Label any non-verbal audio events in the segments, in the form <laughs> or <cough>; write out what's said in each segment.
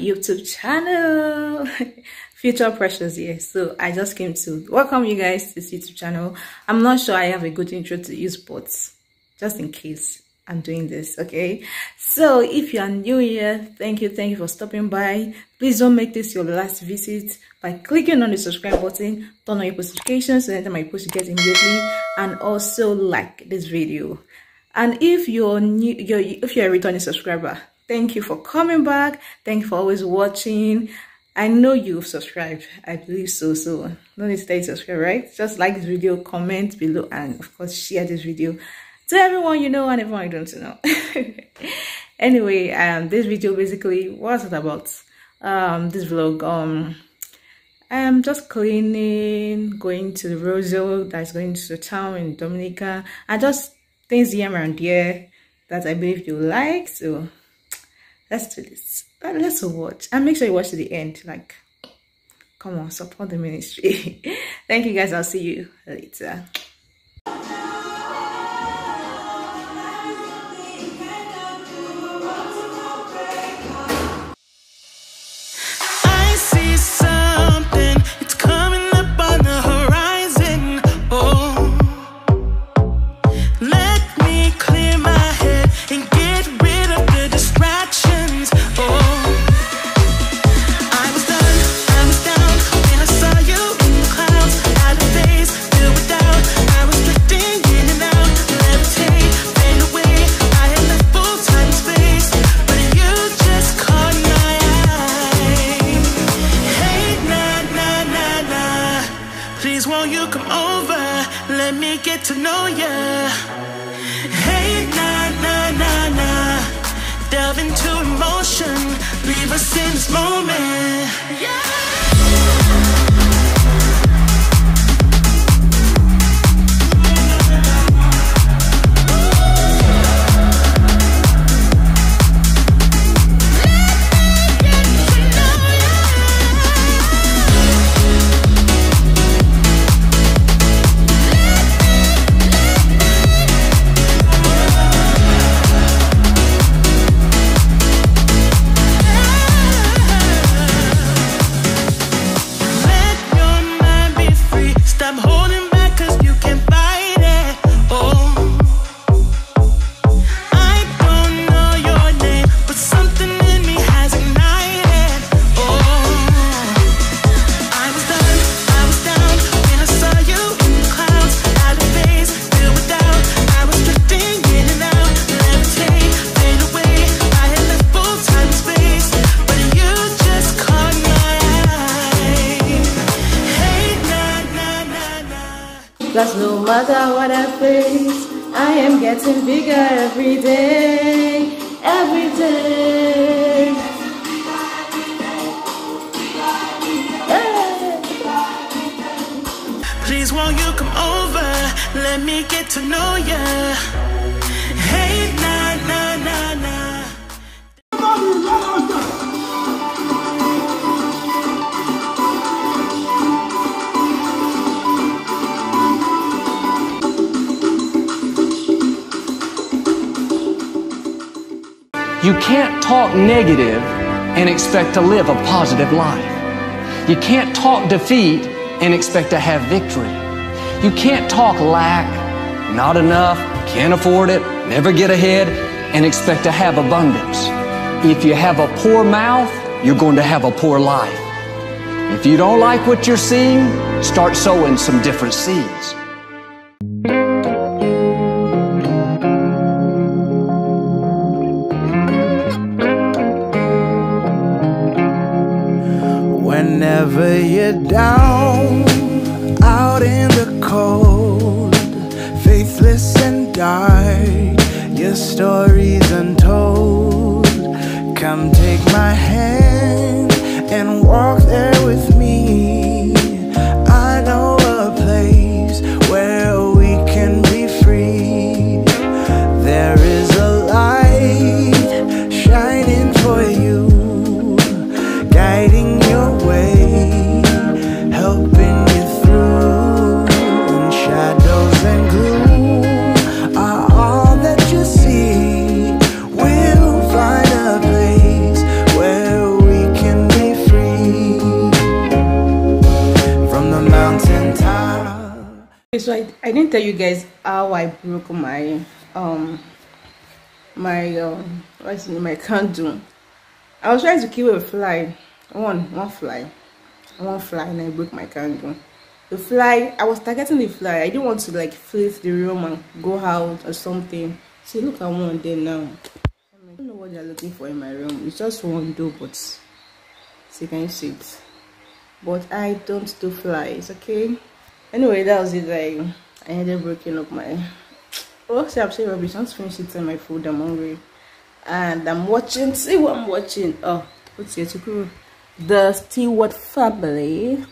youtube channel. <laughs> Future precious here so i just came to welcome you guys to this youtube channel. I'm not sure i have a good intro to use but just in case i'm doing this okay? So if you are new here thank you thank you for stopping by. Please don't make this your last visit by clicking on the subscribe button turn on your post notifications so that my post you get immediately and also like this video. And if you're new you're if you're a returning subscriber Thank you for coming back. Thank you for always watching. I know you've subscribed. I believe so. So don't need to stay subscribe, right? Just like this video, comment below, and of course share this video to everyone you know and everyone you don't know. <laughs> anyway, um, this video basically what's it about? Um, this vlog. Um, I am just cleaning, going to the Roseau that's going to the town in Dominica, and just things here around here that I believe you like. So let's do this. Let's watch. And make sure you watch to the end like come on support the ministry. <laughs> Thank you guys. I'll see you later No matter what I face, I am getting bigger every day, every day. Please won't you come over, let me get to know ya. You can't talk negative and expect to live a positive life. You can't talk defeat and expect to have victory. You can't talk lack, not enough, can't afford it, never get ahead, and expect to have abundance. If you have a poor mouth, you're going to have a poor life. If you don't like what you're seeing, start sowing some different seeds. It, my candle. I was trying to kill a fly, one one fly, one fly, and I broke my candle. The fly, I was targeting the fly. I didn't want to like flip the room and go out or something. See, look at one there now. I don't know what they're looking for in my room. It's just one door, but see, can you see it? But I don't do flies, okay? Anyway, that was it. Like, I ended up breaking up my. Oh, see, I'm saying rubbish. I'm finishing eating my food. I'm hungry, and I'm watching. See what I'm watching? Oh, what's here to The Stewart family.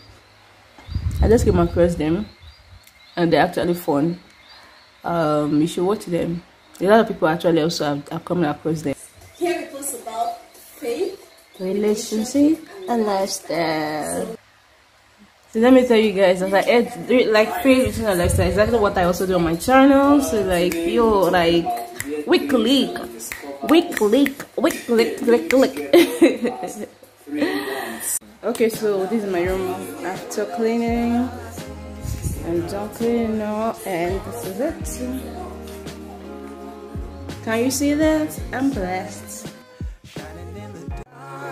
I just came across them, and they're actually fun. Um, you should watch them. A lot of people actually also have, are coming across them. Here it was about faith, Relationship and lifestyle. So let me tell you guys, as I add like faith between and lifestyle, exactly what I also do on my channel. So like yo, like weekly, weekly, weekly, click, click. okay, so this is my room after cleaning. I'm done cleaning now, and this is it. Can you see that? I'm blessed.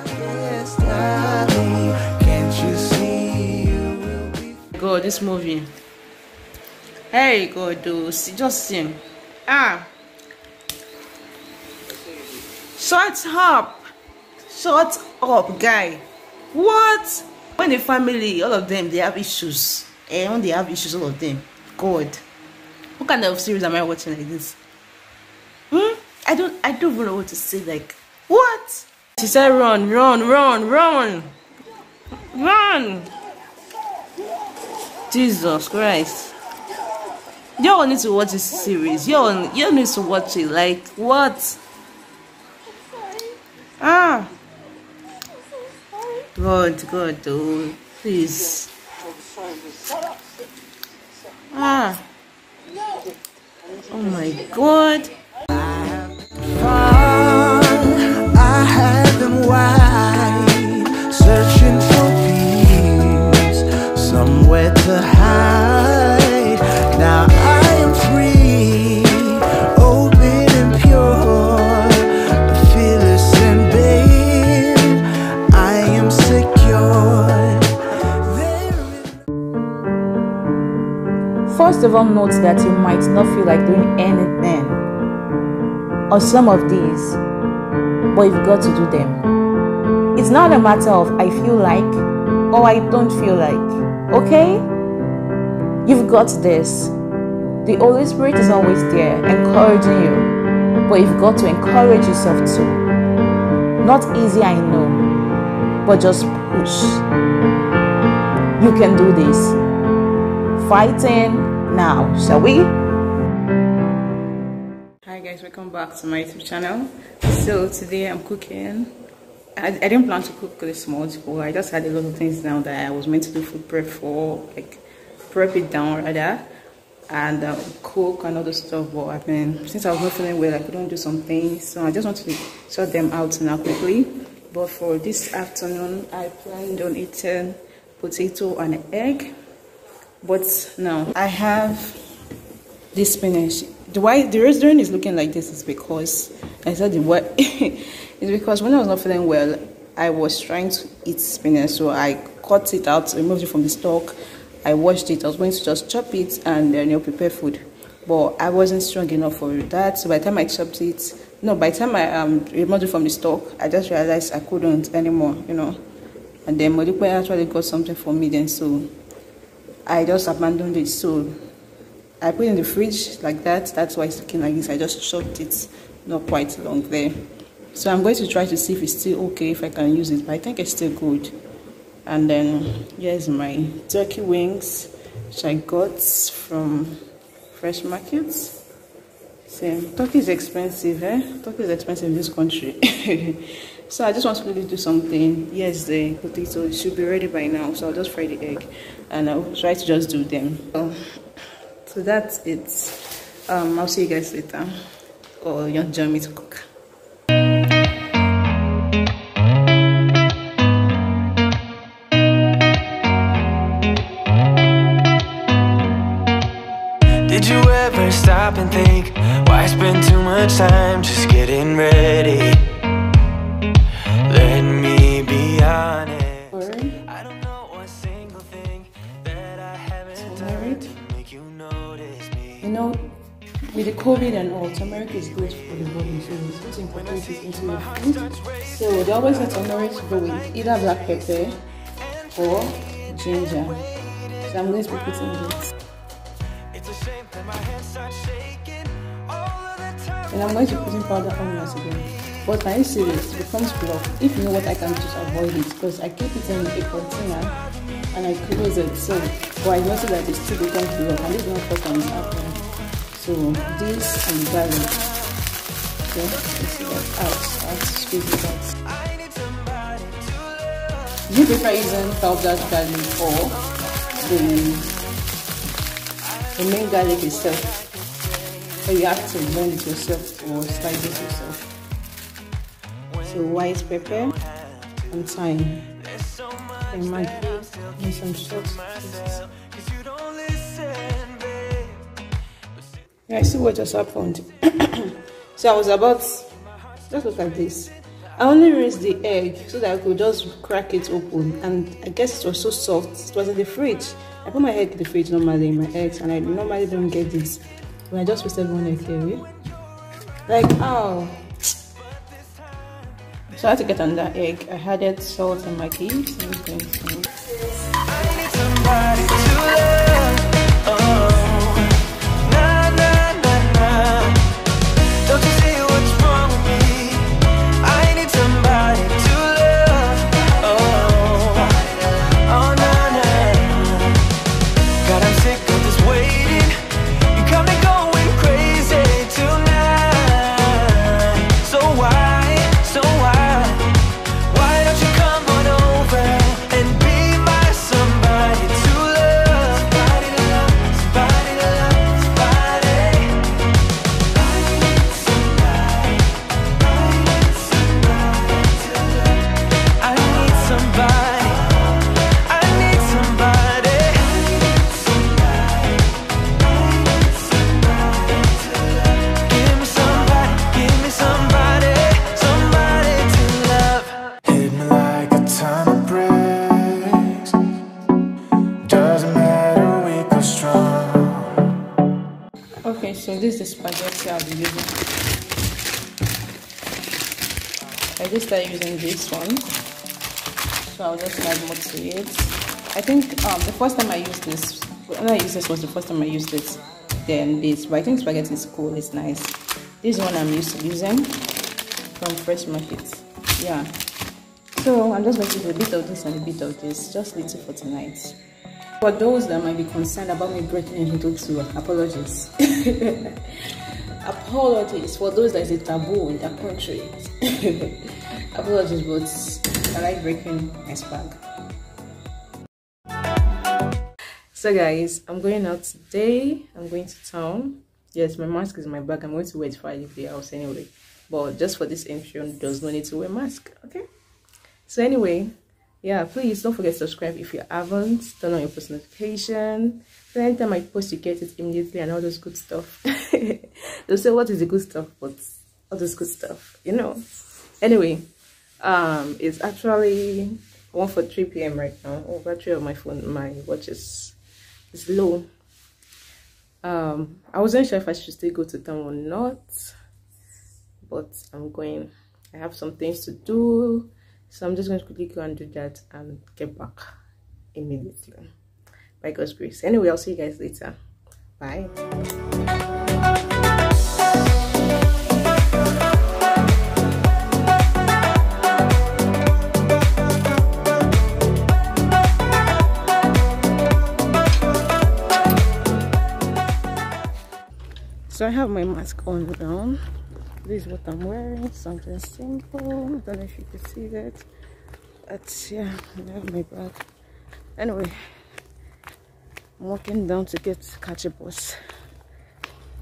Yes, darling, can't you see you will be God, this movie. Hey, God, do see, just sing. Ah, shut up, shut up, guy. What? When the family, all of them, they have issues. And when they have issues, all of them. God, what kind of series am I watching like this? Hmm? I don't, I don't even know what to say. Like, what? She said, run, run, run, run, run. Jesus Christ. Y'all need to watch this series. Y'all, y'all need to watch it. Like, what? Ah. God, God, oh, please. Ah. Oh my God. First of all, note that you might not feel like doing anything or some of these, but you've got to do them. It's not a matter of I feel like or I don't feel like, okay? You've got this. The Holy Spirit is always there encouraging you, but you've got to encourage yourself too. Not easy, I know, but just push. You can do this fighting now shall we? Hi guys welcome back to my youtube channel. So today i'm cooking. I, I didn't plan to cook this much but i just had a lot of things down that i was meant to do food prep for like prep it down rather and um, cook and other stuff but i've been since i was not feeling well i couldn't do some things so i just want to sort them out now quickly. But for this afternoon i planned on eating potato and egg but now I have this spinach. The why the restaurant is looking like this is because I said the what <laughs> it's because when I was not feeling well, I was trying to eat spinach, so I cut it out, removed it from the stalk. I washed it. I was going to just chop it and then you know, prepare food, but I wasn't strong enough for that. So by the time I chopped it, no, by the time I um removed it from the stalk, I just realized I couldn't anymore, you know. And then Modipe actually got something for me then, so I just abandoned it. So I put it in the fridge like that. That's why it's looking like this. I just chopped it not quite long there. So I'm going to try to see if it's still okay, if I can use it. But I think it's still good. And then here's my turkey wings, which I got from Fresh Markets. So turkey is expensive, eh? Turkey is expensive in this country. <laughs> so I just want to really do something. Yes, the potato should be ready by now. So I'll just fry the egg and I'll try to just do them. So, so that's it. Um, I'll see you guys later. Or you'll join me to cook. Did you ever stop and think, why spend too much time just getting ready? COVID and all, turmeric is good for the body, so it's good to incorporate into your food. So they always say turmeric to go with either black pepper or ginger. So I'm going to be putting this. And I'm going to be putting powder on once again. But you see this? It becomes blocked. If you know what I can just avoid it, because I keep it in a container and I close it. So, but I noticed that it still becomes blocked, and this is not first time it's happening. So, this and garlic. Okay, let's that out. I'll squeeze it out. You prefer using powdered garlic or the, the main garlic itself? Or you have to blend it yourself or slice it yourself? So white pepper and thyme and maggi and some salt. I see what just happened. <clears throat> so I was about just look at this. I only rinsed the egg so that I could just crack it open and I guess it was so soft. It was in the fridge. I put my egg in the fridge normally, in my eggs, and I normally don't get this. But I just wasted one egg here. eh? Like, oh. So I had to get another egg. I added salt and maggi. So so this is spaghetti I'll be using. I just started using this one, so I'll just add more to it. I think um, the first time I used this, when I used this was the first time I used it. Then this, but I think spaghetti is cool. It's nice. This one I'm used to using from Fresh Market. Yeah. So I'm just going to do a bit of this and a bit of this, just little for tonight. For those that might be concerned about me breaking into two, apologies. <laughs> <laughs> apologies for those that is a taboo in their country. <laughs> apologies, but I like breaking my spag. So guys, I'm going out today. I'm going to town. Yes, my mask is in my bag. I'm going to wait for I leave the house anyway. But just for this intro, does not need to wear mask. Okay. So anyway, yeah, please don't forget to subscribe if you haven't. Turn on your post notification. So anytime I post, you get it immediately and all those good stuff. <laughs> They'll say, what is the good stuff? But all this good stuff, you know. Anyway, um, it's actually 1 for 3 p.m. right now. Oh, battery of my phone, my watch is, is low. Um, I wasn't sure if I should still go to town or not. But I'm going. I have some things to do. So I'm just going to quickly go and do that and get back immediately. By God's grace. Anyway, I'll see you guys later. Bye. So I have my mask on now. This is what I'm wearing. Something simple. I don't know if you can see that. But yeah, I have my bag. Anyway, I'm walking down to get catch a bus.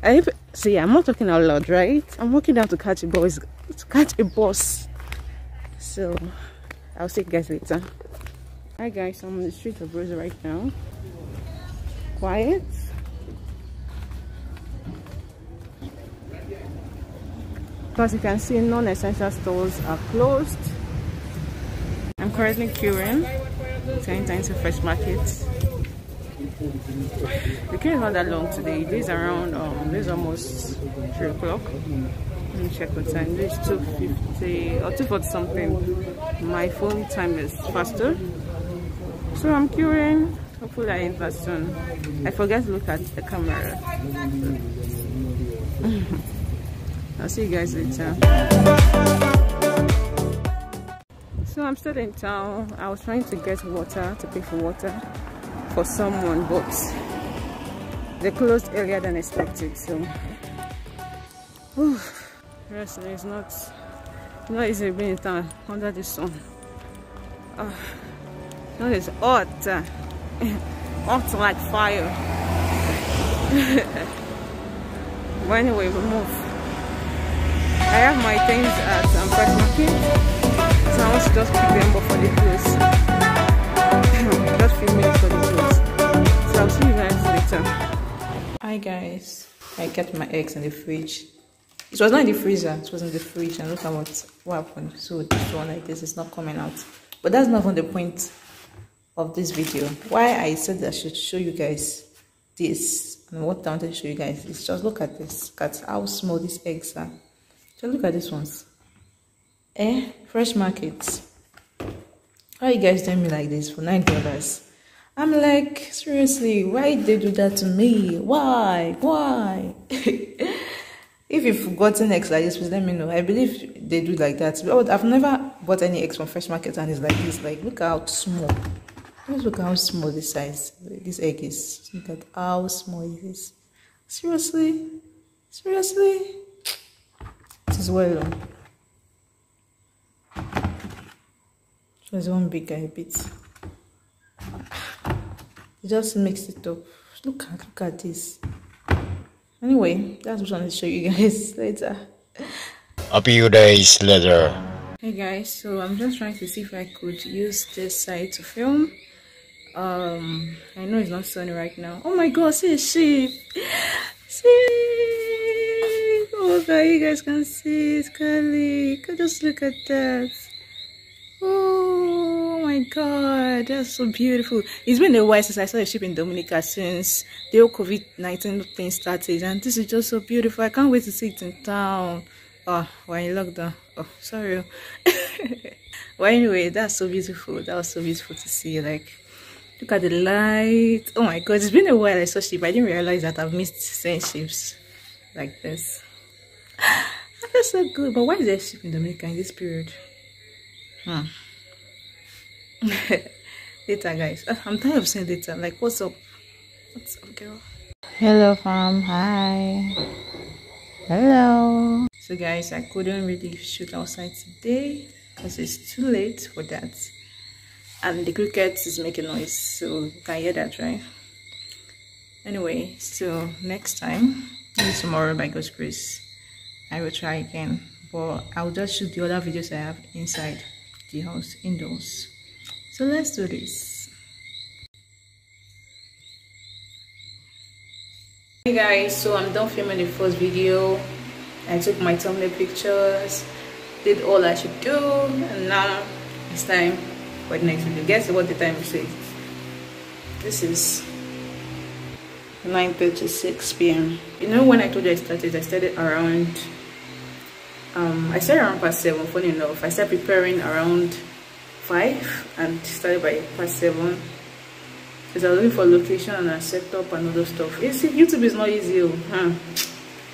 I see. I'm not talking out loud, right? I'm walking down to catch a bus. To catch a bus. So I'll see you guys later. Hi guys, I'm on the street of Roseau right now. Quiet. Because you can see non-essential stores are closed. I'm currently queuing to enter into fresh market. The queue is not that long today. It is around um almost three o'clock. Let me check what time is. 250 or 240 something. My phone time is faster. So i'm queuing. Hopefully i enter soon. I forget to look at the camera <laughs> I'll see you guys later. So I'm still in town. I was trying to get water, to pay for water for someone, but they closed earlier than expected. So, whew, seriously, it's not, not easy being in town under the sun. Uh, no, it's hot, <laughs> hot like fire. <laughs> but anyway, we move. I have my things at um, Fresh Market, so I want to just pick them up for the clothes. <laughs> just few minutes for the clothes. So I'll see you guys later. Hi guys, I kept my eggs in the fridge. It was not in the freezer, it was in the fridge, and look at what, what happened. So this one like this is not coming out. But that's not on the point of this video. Why I said I should show you guys this and what I wanted to show you guys is just look at this. Look at how small these eggs are. So look at these ones. Eh? Fresh markets. Why you guys doing me like this for nine dollars? I'm like, seriously, why they do that to me? Why? Why? <laughs> if you've gotten eggs like this, please let me know. I believe they do like that. But I've never bought any eggs from fresh market and it's like this. Like, look how small. Just look how small this size, this egg is. Look at how small it is. Seriously? Seriously? It is well done. There's one big guy bit. It just mixed it up. Look at look at this. Anyway, that's what I wanted to show you guys <laughs> later. A few days later. Hey guys, so I'm just trying to see if I could use this side to film. Um, I know it's not sunny right now. Oh my god, see a sheep! <laughs> Sheep! Oh god, you guys can see it clearly. Just look at that. Oh my god, that's so beautiful. It's been a while since I saw a ship in Dominica since the whole COVID 19 thing started, and this is just so beautiful. I can't wait to see it in town. Oh, we're in lockdown. Oh, sorry. <laughs> well, anyway, that's so beautiful. That was so beautiful to see. Like, look at the light. Oh my god, it's been a while I saw sheep. I didn't realize that I've missed seeing ships like this. So good. But why is there sheep in Dominica in this period? Hmm. <laughs> later, guys. Uh, I'm tired of saying later. Like, what's up? What's up, girl? Hello, fam. Hi. Hello. So, guys, I couldn't really shoot outside today because it's too late for that. And the cricket is making noise, so you can hear that, right? Anyway, so next time, maybe tomorrow by God's grace, I will try again. But I'll just shoot the other videos I have inside the house indoors. So let's do this. Hey guys so i'm done filming the first video. I took my thumbnail pictures did all i should do and now it's time for the next video. Guess what the time is? This is 9:36 p.m you know when i told you i started i started around um, I started around past seven. Funny enough, I started preparing around five and started by past seven. Because I was looking for location and I set up and other stuff. You see, YouTube is not easy, oh, huh?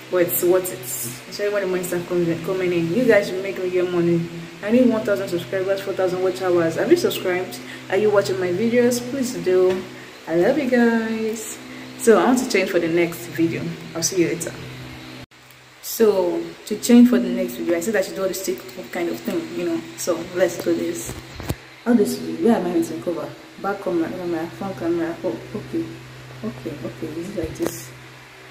but it's worth it. Especially when the money start coming, coming in. You guys will make me get money. I need 1,000 subscribers, 4,000 watch hours. Have you subscribed? Are you watching my videos? Please do. I love you guys. So I want to change for the next video. I'll see you later. So to change for the next video, I said I should do the stick kind of thing, you know. So let's do this. How this where am I to cover? Back camera, camera, front camera. Oh, okay, okay, okay. This is like this.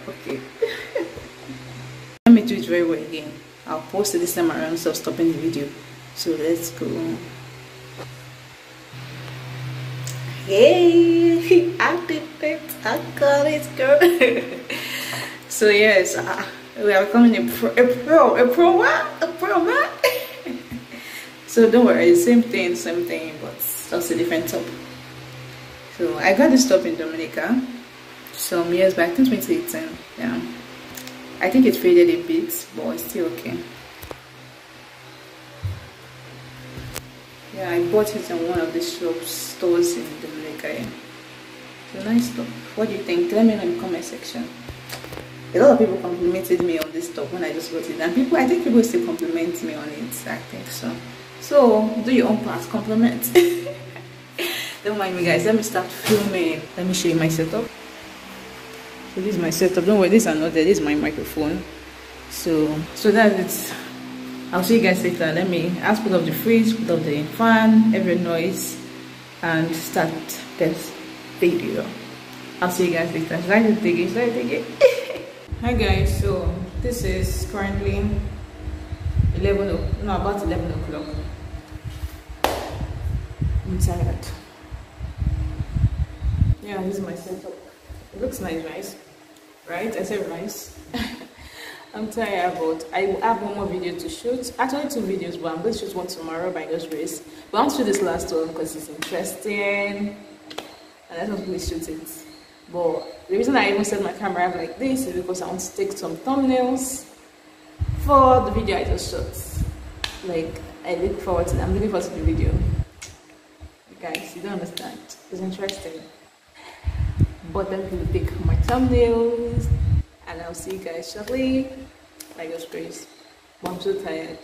Okay. <laughs> Let me do it very well again. I'll post it this time around, so stopping the video. So let's go. Hey, I did it. I got it, girl. <laughs> so yes. Uh, we are becoming a pro a pro a pro what a pro what <laughs> so don't worry same thing same thing but just a different top so i got this top in dominica some years back in 2018 yeah i think it faded a bit but it's still okay yeah i bought it in one of the shops stores in dominica yeah. Nice top what do you think? Let me know in the comment section. A lot of people complimented me on this top when I just got it and people I think people still compliment me on it I think so. So do your own part compliment. <laughs> Don't mind me guys. Let me start filming. Let me show you my setup. So this is my setup. Don't worry this is another this is my microphone. So so that's it. I'll see you guys later. Let me ask put off the fridge put off the fan every noise and start this video I'll see you guys just take it should I <laughs> hi guys so this is currently 11 no about 11 o'clock. I'm tired. Yeah this is my setup. It looks nice right right? I said nice <laughs> i'm tired but i have one more video to shoot. Actually two videos but i'm going to shoot one tomorrow by just race but i want to shoot this last one because it's interesting and let's not really shoot it but the reason I even set my camera up like this is because I want to take some thumbnails for the video I just shot. Like, I look forward to I'm looking forward to the video. Guys, you don't understand. It's interesting. But then we pick my thumbnails and I'll see you guys shortly. I just praise. But I'm so tired.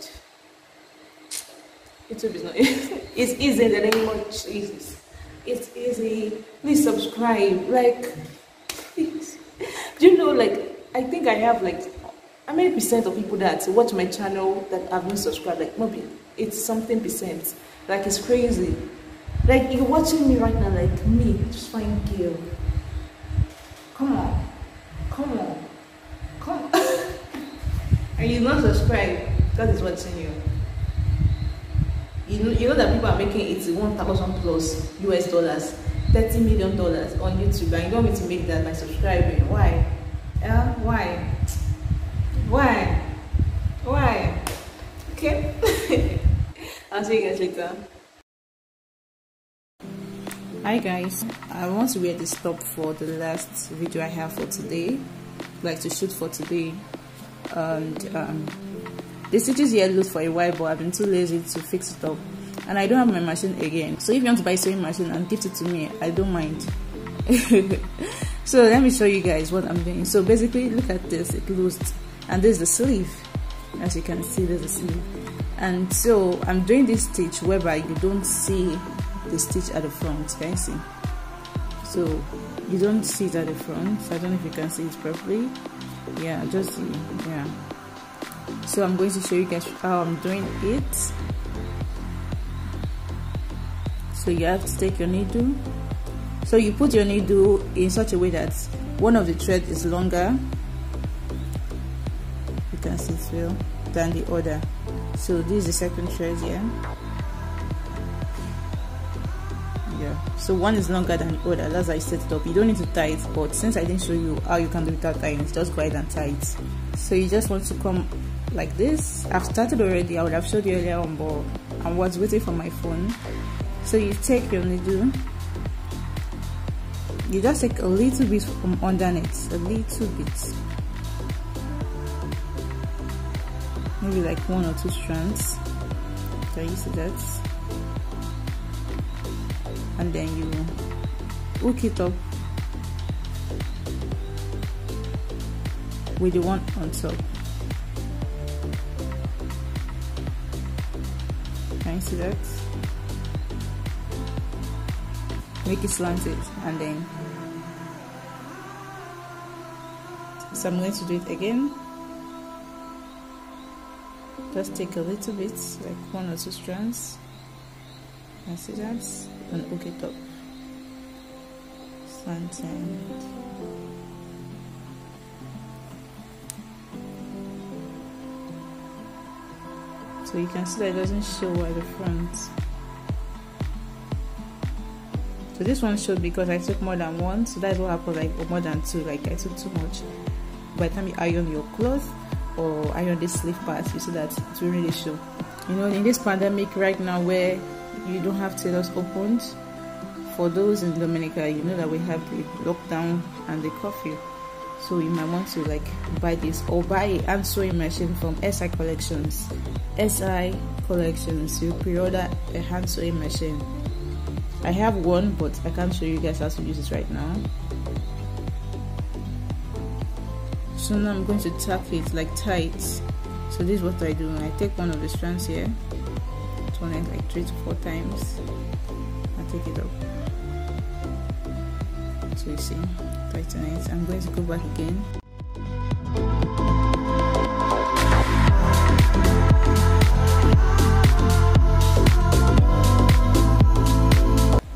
YouTube is not easy. <laughs> it's easy than any much Jesus it's easy. Please subscribe. Like please. Do you know like i think i have like how many percent of people that watch my channel that have not subscribed. Like maybe it's something percent. Like it's crazy. Like you're watching me right now like me just fine girl. Come on. Come on. Come on. <laughs> And you not subscribe that is watching you you know, you know that people are making 81,000 plus US dollars, 30 million dollars on YouTube, and you don't want me to make that by subscribing. Why? Yeah, why? Why? Why? Okay. <laughs> I'll see you guys later. Hi guys, I want to wear this top for the last video I have for today, like to shoot for today, and um, the stitches here loose for a while but I've been too lazy to fix it up. And I don't have my machine again. So if you want to buy sewing machine and gift it to me I don't mind. <laughs> So let me show you guys what I'm doing. So basically look at this. It loosed and this is the sleeve. As you can see there's a sleeve. And so I'm doing this stitch whereby you don't see the stitch at the front can you see? So you don't see it at the front. So I don't know if you can see it properly. Yeah just see. Yeah so I'm going to show you guys how I'm doing it. So you have to take your needle. So you put your needle in such a way that one of the thread is longer. You can see it well than the other. So this is the second thread here. Yeah. So one is longer than the other. How I set it up. You don't need to tie it but since I didn't show you how you can do it without tying it just go ahead and tie it. So you just want to come like this. I've started already. I would have showed you earlier on but I was waiting for my phone. So you take your needle. You just take a little bit from underneath a little bit. Maybe like one or two strands. Can you see that? And then you hook it up with the one on top see that make it slanted and then. So I'm going to do it again. Just take a little bit like one or two strands. And see that and hook it up. Slanted you can see that it doesn't show at the front. So this one showed because I took more than one so that's what happened like more than two like I took too much. By the time you iron your clothes or iron this sleeve part you see that it will really show. You know in this pandemic right now where you don't have tailors opened for those in dominica you know that we have the lockdown and the curfew so you might want to like buy this or buy a hand sewing machine from si collections. Si collections. You pre-order a hand sewing machine. I have one but i can't show you guys how to use it right now. So now i'm going to tack it like tight. So this is what i do. I take one of the strands here turn it like three to four times and take it up. So you see it i'm going to go back again?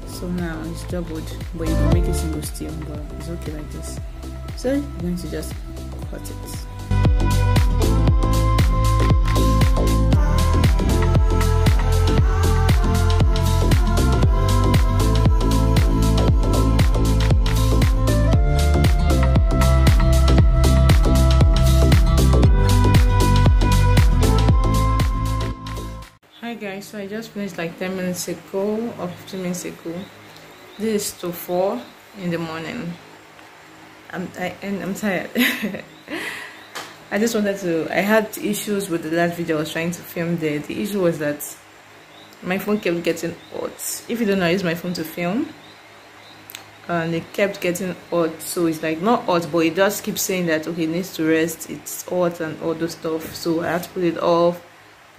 So now it's doubled but you can make a single steal but it's okay like this. So you're going to just cut it i just finished like 10 minutes ago or 15 minutes ago. This is to 4 in the morning. I'm I, and i'm tired. <laughs> I just wanted to i had issues with the last video i was trying to film there. The issue was that my phone kept getting hot. If you don't know i use my phone to film and it kept getting hot. So it's like not hot but it just keeps saying that okay it needs to rest. It's hot and all those stuff. So i had to put it off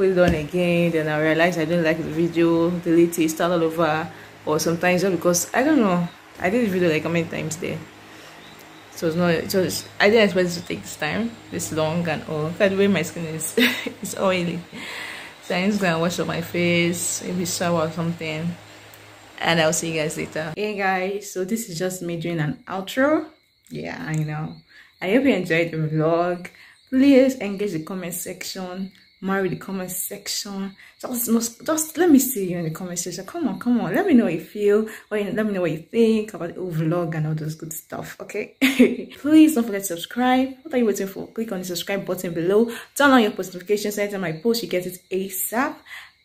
put it on again then i realized i didn't like the video delete it start all over or sometimes just because i don't know i did the video like how many times there. So it's not was i didn't expect it to take this time this long and all. At the way my skin is <laughs> it's oily. So i'm just gonna wash up my face maybe shower or something and i'll see you guys later. Hey guys so this is just me doing an outro. Yeah i know. I hope you enjoyed the vlog. Please engage the comment section marry the comment section just just, let me see you in the comment section come on come on. Let me know what you feel or let me know what you think about the whole vlog and all those good stuff okay? <laughs> Please don't forget to subscribe. What are you waiting for? Click on the subscribe button below. Turn on your post notifications so anytime i post you get it asap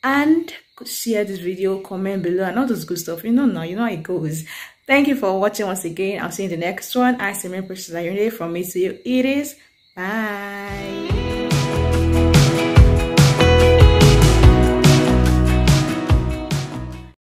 and share this video comment below and all those good stuff. You know now you know how it goes. Thank you for watching once again. I'll see you in the next one. I see my precious from me to you. It is bye